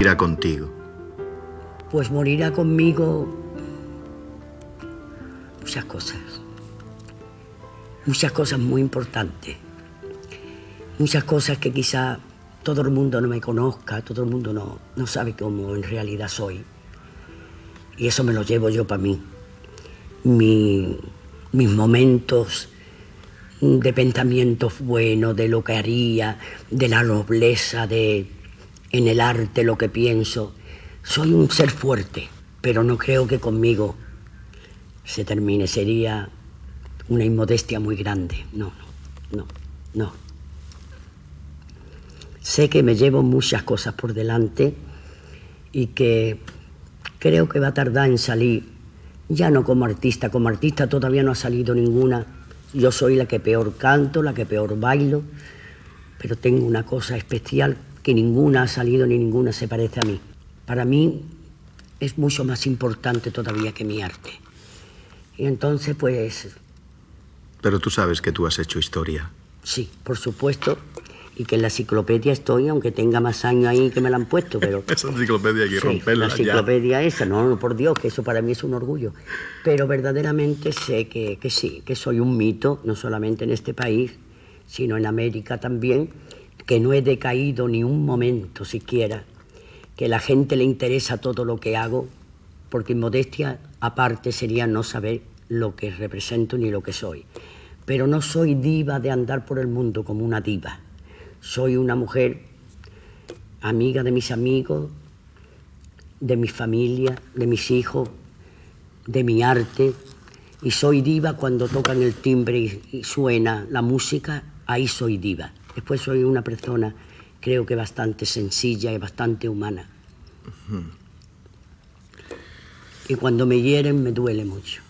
Irá contigo. Pues morirá conmigo muchas cosas. Muchas cosas muy importantes. Muchas cosas que quizá todo el mundo no me conozca, todo el mundo no, no sabe cómo en realidad soy. Y eso me lo llevo yo para mí. Mi, mis momentos de pensamientos buenos, de lo que haría, de la nobleza, de en el arte lo que pienso. Soy un ser fuerte, pero no creo que conmigo se termine. Sería una inmodestia muy grande. No, no, no, no. Sé que me llevo muchas cosas por delante y que creo que va a tardar en salir, ya no como artista, como artista todavía no ha salido ninguna. Yo soy la que peor canto, la que peor bailo, pero tengo una cosa especial que ninguna ha salido ni ninguna se parece a mí. Para mí es mucho más importante todavía que mi arte. Y entonces, pues... Pero tú sabes que tú has hecho historia. Sí, por supuesto. Y que en la enciclopedia estoy, aunque tenga más años ahí que me la han puesto, pero... esa enciclopedia hay que romperla La enciclopedia esa, no, no, por Dios, que eso para mí es un orgullo. Pero verdaderamente sé que, que sí, que soy un mito, no solamente en este país, sino en América también, que no he decaído ni un momento siquiera, que la gente le interesa todo lo que hago, porque modestia aparte sería no saber lo que represento ni lo que soy. Pero no soy diva de andar por el mundo como una diva. Soy una mujer amiga de mis amigos, de mi familia, de mis hijos, de mi arte. Y soy diva cuando tocan el timbre y, suena la música, ahí soy diva. Después soy una persona, creo que bastante sencilla y bastante humana. Y cuando me hieren me duele mucho.